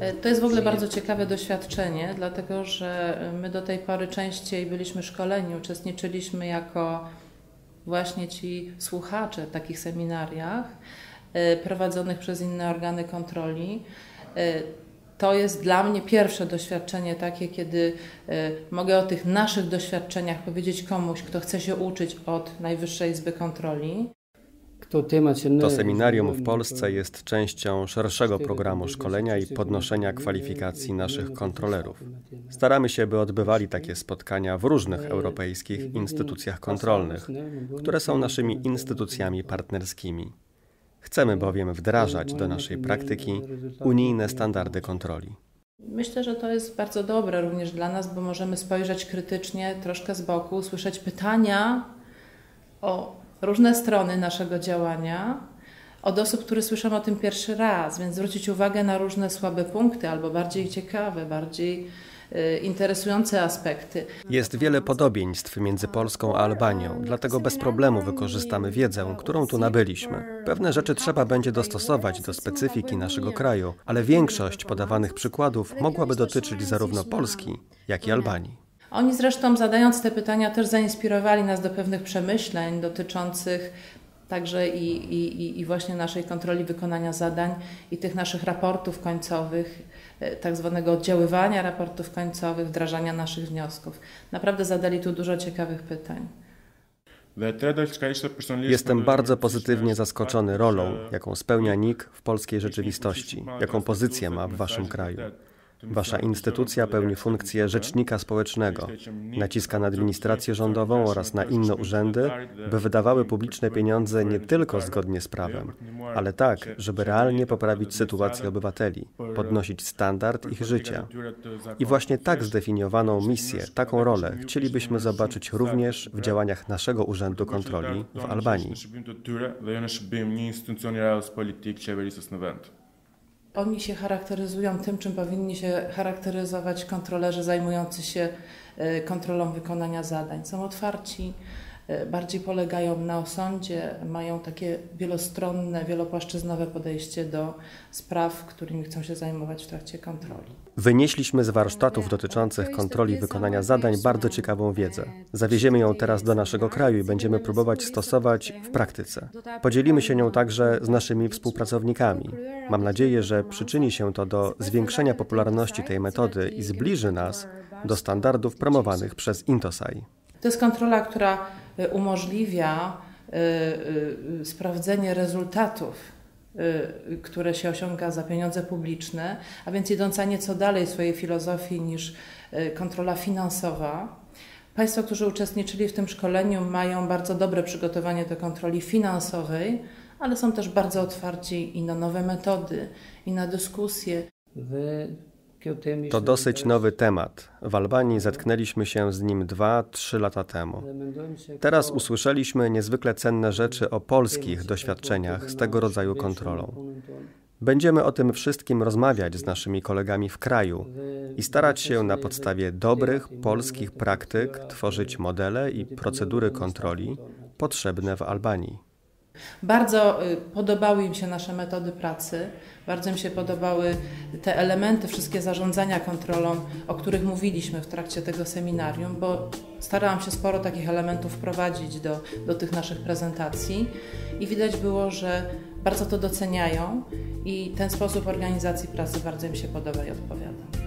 E, to jest w ogóle bardzo ciekawe doświadczenie, dlatego że my do tej pory częściej byliśmy szkoleni, uczestniczyliśmy jako właśnie ci słuchacze w takich seminariach e, prowadzonych przez inne organy kontroli. E, to jest dla mnie pierwsze doświadczenie takie, kiedy mogę o tych naszych doświadczeniach powiedzieć komuś, kto chce się uczyć od Najwyższej Izby Kontroli. To seminarium w Polsce jest częścią szerszego programu szkolenia i podnoszenia kwalifikacji naszych kontrolerów. Staramy się, by odbywali takie spotkania w różnych europejskich instytucjach kontrolnych, które są naszymi instytucjami partnerskimi. Chcemy bowiem wdrażać do naszej praktyki unijne standardy kontroli. Myślę, że to jest bardzo dobre również dla nas, bo możemy spojrzeć krytycznie, troszkę z boku, słyszeć pytania o różne strony naszego działania od osób, które słyszą o tym pierwszy raz, więc zwrócić uwagę na różne słabe punkty albo bardziej ciekawe, bardziej y, interesujące aspekty. Jest wiele podobieństw między Polską a Albanią, dlatego bez problemu wykorzystamy wiedzę, którą tu nabyliśmy. Pewne rzeczy trzeba będzie dostosować do specyfiki naszego kraju, ale większość podawanych przykładów mogłaby dotyczyć zarówno Polski, jak i Albanii. Oni zresztą zadając te pytania też zainspirowali nas do pewnych przemyśleń dotyczących także i, i, i właśnie naszej kontroli wykonania zadań i tych naszych raportów końcowych, e, tak zwanego oddziaływania raportów końcowych, wdrażania naszych wniosków. Naprawdę zadali tu dużo ciekawych pytań. Jestem bardzo pozytywnie zaskoczony rolą, jaką spełnia NIK w polskiej rzeczywistości, jaką pozycję ma w waszym kraju. Wasza instytucja pełni funkcję rzecznika społecznego. Naciska na administrację rządową oraz na inne urzędy, by wydawały publiczne pieniądze nie tylko zgodnie z prawem, ale tak, żeby realnie poprawić sytuację obywateli, podnosić standard ich życia. I właśnie tak zdefiniowaną misję, taką rolę chcielibyśmy zobaczyć również w działaniach naszego Urzędu Kontroli w Albanii. Oni się charakteryzują tym, czym powinni się charakteryzować kontrolerzy zajmujący się e, kontrolą wykonania zadań. Są otwarci, bardziej polegają na osądzie, mają takie wielostronne, wielopłaszczyznowe podejście do spraw, którymi chcą się zajmować w trakcie kontroli. Wynieśliśmy z warsztatów dotyczących kontroli wykonania zadań bardzo ciekawą wiedzę. Zawieziemy ją teraz do naszego kraju i będziemy próbować stosować w praktyce. Podzielimy się nią także z naszymi współpracownikami. Mam nadzieję, że przyczyni się to do zwiększenia popularności tej metody i zbliży nas do standardów promowanych przez Intosai. To jest kontrola, która umożliwia y, y, sprawdzenie rezultatów Y, które się osiąga za pieniądze publiczne, a więc idąca nieco dalej swojej filozofii niż y, kontrola finansowa. Państwo, którzy uczestniczyli w tym szkoleniu, mają bardzo dobre przygotowanie do kontroli finansowej, ale są też bardzo otwarci i na nowe metody, i na dyskusje. To dosyć nowy temat. W Albanii zetknęliśmy się z nim dwa, trzy lata temu. Teraz usłyszeliśmy niezwykle cenne rzeczy o polskich doświadczeniach z tego rodzaju kontrolą. Będziemy o tym wszystkim rozmawiać z naszymi kolegami w kraju i starać się na podstawie dobrych polskich praktyk tworzyć modele i procedury kontroli potrzebne w Albanii. Bardzo y, podobały im się nasze metody pracy, bardzo im się podobały te elementy, wszystkie zarządzania kontrolą, o których mówiliśmy w trakcie tego seminarium, bo starałam się sporo takich elementów wprowadzić do, do tych naszych prezentacji i widać było, że bardzo to doceniają i ten sposób organizacji pracy bardzo im się podoba i odpowiada.